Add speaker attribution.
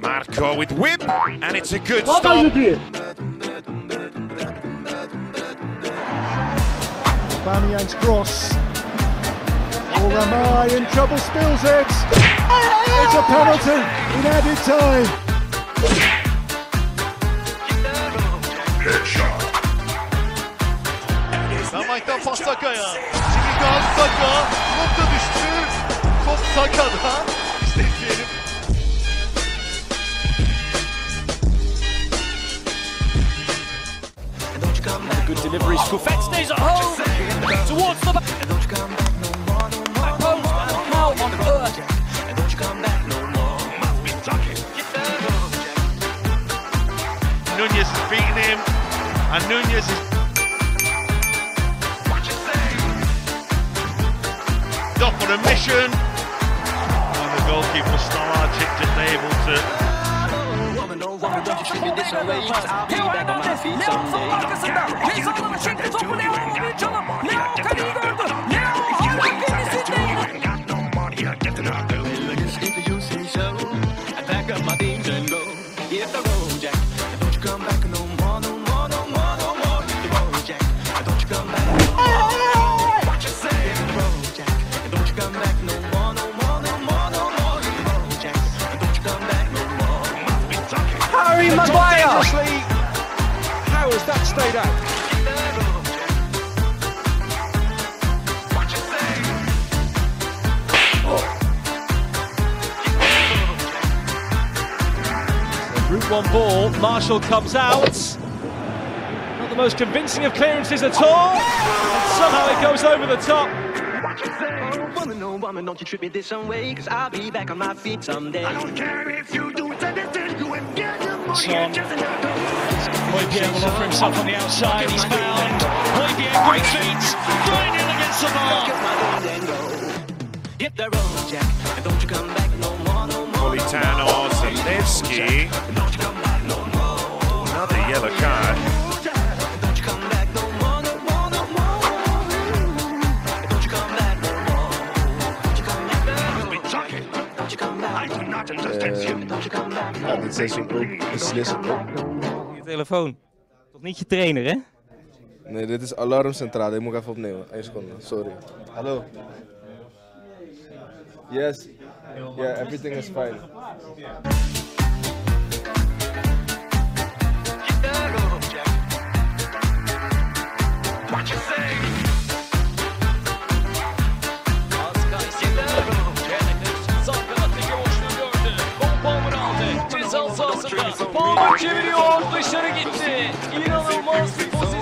Speaker 1: Marco with whip, and it's a good
Speaker 2: What
Speaker 1: stop.
Speaker 2: are you doing?
Speaker 3: Bamiyang's cross. Oh, Ramai in trouble, spills it. It's a penalty in added time.
Speaker 4: Samay'dan pas Saka'ya. Şimdi gaz Saka. Nokta düştü. Top Saka'da. İşte
Speaker 5: stays at home. Towards the back. How on earth?
Speaker 4: Nunez is beating him. And Nunez is off on a mission. And the goalkeeper Starartic just able to
Speaker 5: Come back no more.
Speaker 2: Harry Maguire! How has that stayed out?
Speaker 6: Route one ball. Marshall comes out. Not the most convincing of clearances at all. And somehow it goes over the top.
Speaker 7: Oh, woman, oh, woman, don't you treat me this way, cause I'll be back on my feet someday. I don't care if you do anything, you ain't getting
Speaker 6: Son. Højbjerg will offer himself on the outside. He's found. Højbjerg, great feet. 3 0 against the bar.
Speaker 7: Hit the road, Jack, and don't you come back no more, no more.
Speaker 1: Politano, Zalewski,
Speaker 8: Ja, dit seizoen ook beslissen.
Speaker 9: Je telefoon. Toch niet je trainer, hè?
Speaker 8: Nee, dit is alarmcentrale. Ik moet even opnemen. Eén seconde, sorry. Hallo. Yes. Yeah, everything is fine.
Speaker 6: Palmer çeviriyor. Dışarı gitti. İnanılmaz bir pozisyon.